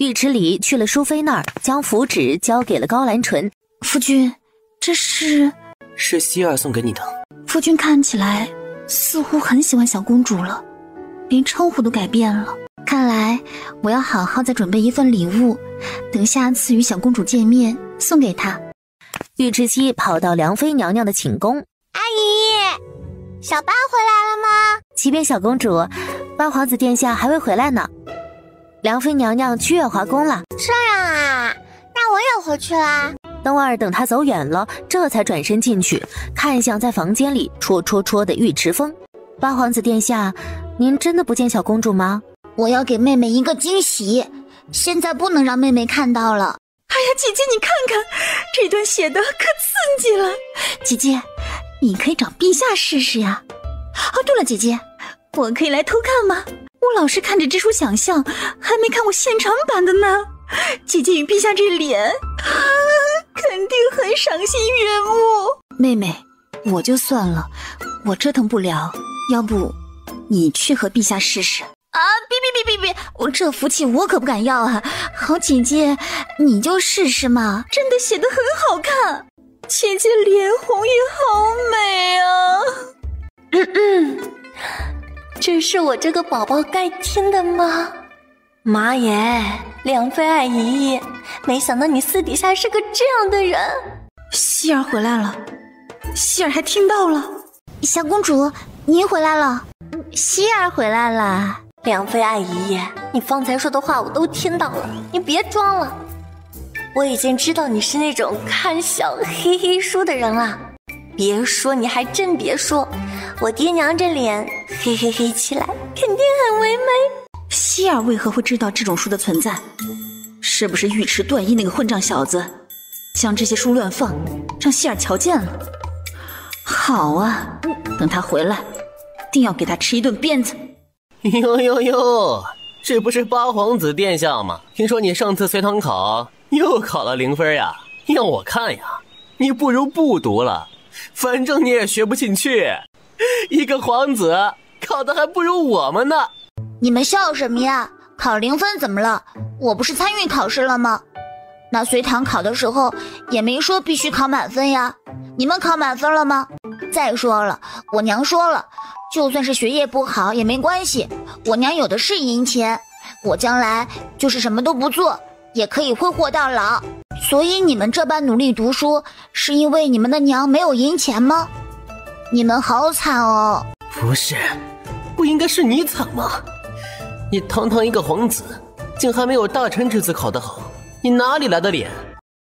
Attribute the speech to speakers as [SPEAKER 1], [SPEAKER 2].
[SPEAKER 1] 尉迟礼去了淑妃那儿，将符纸交给了高兰纯。
[SPEAKER 2] 夫君，这是
[SPEAKER 3] 是希儿送给你的。
[SPEAKER 2] 夫君看起来似乎很喜欢小公主了，连称呼都改变了。看来我要好好再准备一份礼物，等下次与小公主见面送给她。
[SPEAKER 1] 尉迟熙跑到梁妃娘娘的寝宫，
[SPEAKER 4] 阿姨，小八回来了吗？
[SPEAKER 1] 启禀小公主，八皇子殿下还未回来呢。梁妃娘娘去月华宫了，
[SPEAKER 4] 这样啊，那我也回去啦。
[SPEAKER 1] 冬儿等他走远了，这才转身进去，看向在房间里戳戳戳的尉迟风。八皇子殿下，您真的不见小公主吗？
[SPEAKER 2] 我要给妹妹一个惊喜，现在不能让妹妹看到了。
[SPEAKER 5] 哎呀，姐姐你看看，这段写的可刺激了。
[SPEAKER 2] 姐姐，你可以找陛下试试呀。哦，对了，姐姐，我可以来偷看吗？我老是看着这书想象，还没看过现场版的呢。姐姐与陛下这脸，啊，肯定很赏心悦目。妹妹，我就算了，我折腾不了，要不你去和陛下试试啊？别别别别别，我这福气我可不敢要啊！好姐姐，你就试试嘛，真的写的很好看，姐姐脸红也好美啊。
[SPEAKER 6] 嗯嗯。这是我这个宝宝该听的吗？妈耶，梁妃爱姨，没想到你私底下是个这样的人。
[SPEAKER 5] 希儿回来了，希儿还听到了。
[SPEAKER 2] 小公主，您回来了。希儿回来了。
[SPEAKER 6] 梁菲爱姨姨，你方才说的话我都听到了，你别装了。我已经知道你是那种看小黑黑书的人了。别说，你还真别说，我爹娘这脸嘿嘿嘿起来，肯定很唯美。
[SPEAKER 2] 希儿为何会知道这种书的存在？是不是尉迟段义那个混账小子将这些书乱放，让希儿瞧见了？好啊，等他回来，定要给他吃一顿鞭子。
[SPEAKER 3] 哟哟哟，这不是八皇子殿下吗？听说你上次随堂考又考了零分呀？要我看呀，你不如不读了。反正你也学不进去，一个皇子考的还不如我们呢。
[SPEAKER 2] 你们笑什么呀？考零分怎么了？我不是参与考试了吗？那随堂考的时候也没说必须考满分呀。你们考满分了吗？再说了，我娘说了，就算是学业不好也没关系，我娘有的是银钱，我将来就是什么都不做，也可以挥霍到老。所以你们这般努力读书，是因为你们的娘没有银钱吗？你们好惨哦！
[SPEAKER 3] 不是，不应该是你惨吗？你堂堂一个皇子，竟还没有大臣之子考得好，你哪里来的脸